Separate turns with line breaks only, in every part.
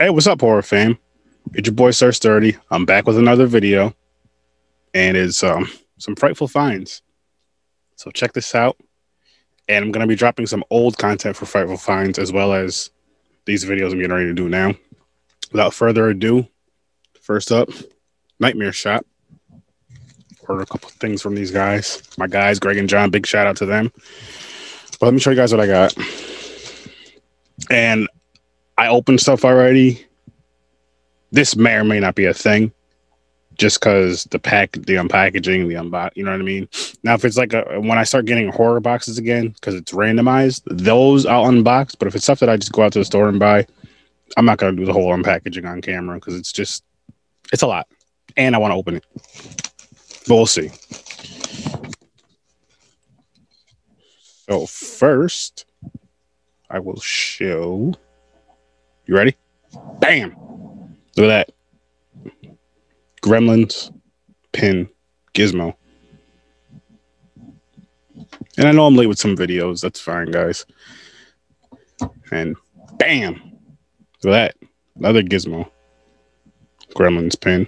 Hey, what's up, horror fam? It's your boy Sir Sturdy. I'm back with another video, and it's um some frightful finds. So check this out, and I'm gonna be dropping some old content for frightful finds as well as these videos I'm getting ready to do now. Without further ado, first up, Nightmare Shop. Ordered a couple things from these guys. My guys, Greg and John. Big shout out to them. But let me show you guys what I got. And I opened stuff already. This may or may not be a thing, just because the pack, the unpackaging, the unbox. You know what I mean? Now, if it's like a when I start getting horror boxes again, because it's randomized, those I'll unbox. But if it's stuff that I just go out to the store and buy, I'm not gonna do the whole unpackaging on camera because it's just it's a lot, and I want to open it. But we'll see. So first, I will show. You ready? Bam! Look at that. Gremlins pin gizmo. And I know I'm late with some videos. That's fine, guys. And bam! Look at that. Another gizmo. Gremlins pin.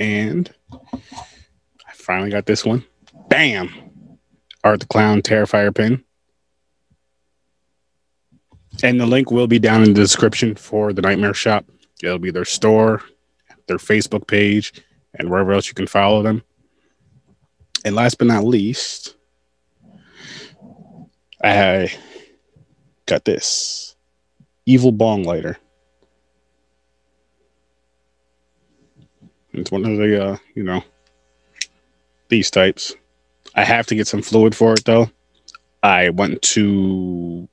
And I finally got this one. Bam! Art the Clown Terrifier pin. And the link will be down in the description for the Nightmare Shop. It'll be their store, their Facebook page, and wherever else you can follow them. And last but not least, I got this evil bong lighter. It's one of the, uh, you know, these types. I have to get some fluid for it though. I went to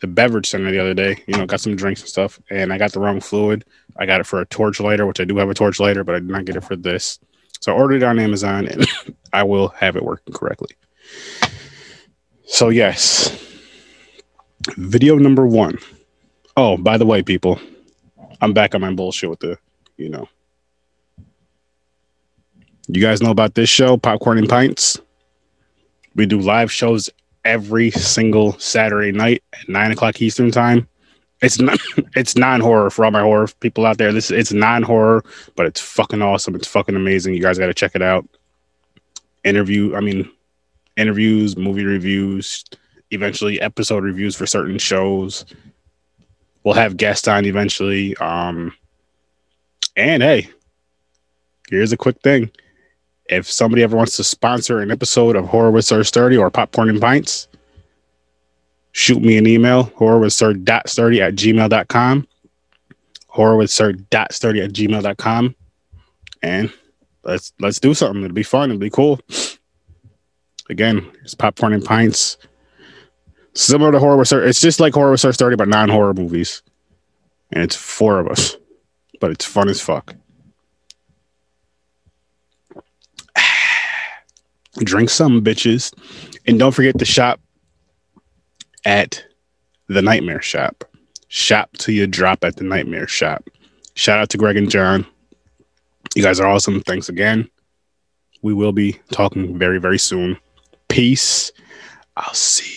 the beverage center the other day, you know, got some drinks and stuff, and I got the wrong fluid. I got it for a torch lighter, which I do have a torch lighter, but I did not get it for this. So I ordered it on Amazon and I will have it working correctly. So, yes, video number one. Oh, by the way, people, I'm back on my bullshit with the, you know, you guys know about this show, Popcorn and Pints? We do live shows every single Saturday night at nine o'clock Eastern time. It's not it's non-horror for all my horror people out there. This it's non-horror, but it's fucking awesome. It's fucking amazing. You guys gotta check it out. Interview, I mean, interviews, movie reviews, eventually episode reviews for certain shows. We'll have guests on eventually. Um and hey, here's a quick thing if somebody ever wants to sponsor an episode of Horror with Sir Sturdy or Popcorn and Pints, shoot me an email, horrorwithsir.sturdy at gmail.com. Horrorwithsir.sturdy at gmail.com. And let's let's do something. It'll be fun. It'll be cool. Again, it's Popcorn and Pints. Similar to Horror with Sir. It's just like Horror with Sir Sturdy, but non-horror movies. And it's four of us. But it's fun as fuck. Drink some bitches. And don't forget to shop at the nightmare shop. Shop till you drop at the nightmare shop. Shout out to greg and john. You guys are awesome. Thanks again. We will be talking very very soon. Peace. I'll see